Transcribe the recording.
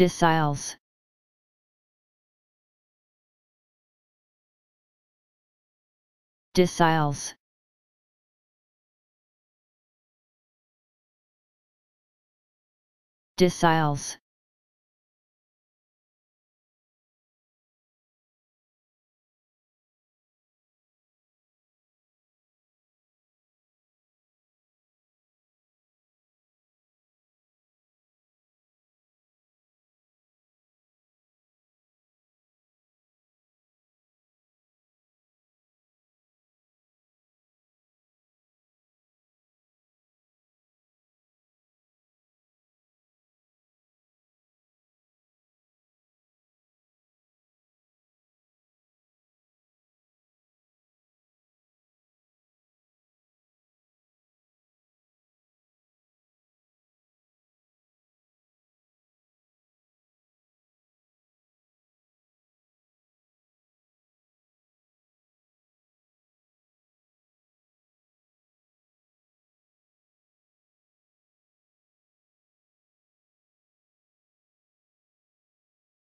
Deciles. Deciles. Deciles.